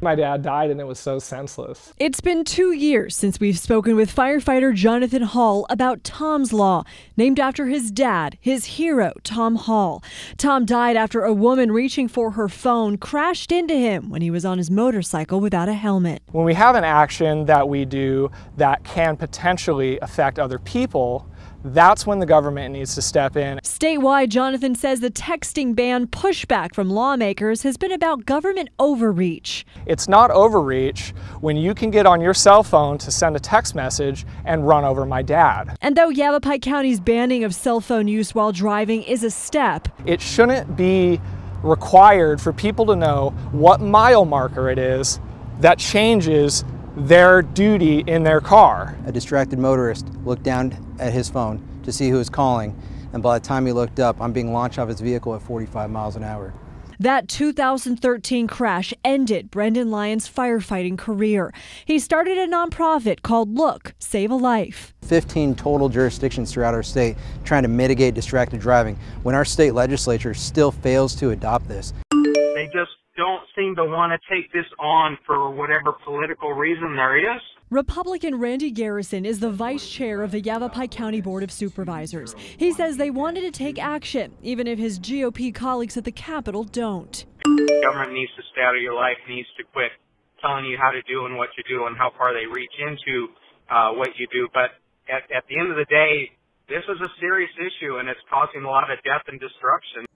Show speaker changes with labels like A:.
A: My dad died and it was so senseless.
B: It's been two years since we've spoken with firefighter Jonathan Hall about Tom's Law, named after his dad, his hero, Tom Hall. Tom died after a woman reaching for her phone crashed into him when he was on his motorcycle without a helmet.
A: When we have an action that we do that can potentially affect other people, that's when the government needs to step in.
B: Statewide, Jonathan says the texting ban pushback from lawmakers has been about government overreach.
A: It's not overreach when you can get on your cell phone to send a text message and run over my dad.
B: And though Yavapai County's banning of cell phone use while driving is a step,
A: it shouldn't be required for people to know what mile marker it is that changes their duty in their car.
C: A distracted motorist looked down at his phone to see who was calling, and by the time he looked up, I'm being launched off his vehicle at 45 miles an hour.
B: That 2013 crash ended Brendan Lyons' firefighting career. He started a nonprofit called Look, Save a Life.
C: 15 total jurisdictions throughout our state trying to mitigate distracted driving when our state legislature still fails to adopt this.
D: They just don't seem to want to take this on for whatever political reason there is.
B: Republican Randy Garrison is the vice chair of the Yavapai County Board of Supervisors. He says they wanted to take action, even if his GOP colleagues at the Capitol don't.
D: Government needs to stay out of your life, needs to quit telling you how to do and what you do and how far they reach into uh, what you do. But at, at the end of the day, this is a serious issue and it's causing a lot of death and destruction.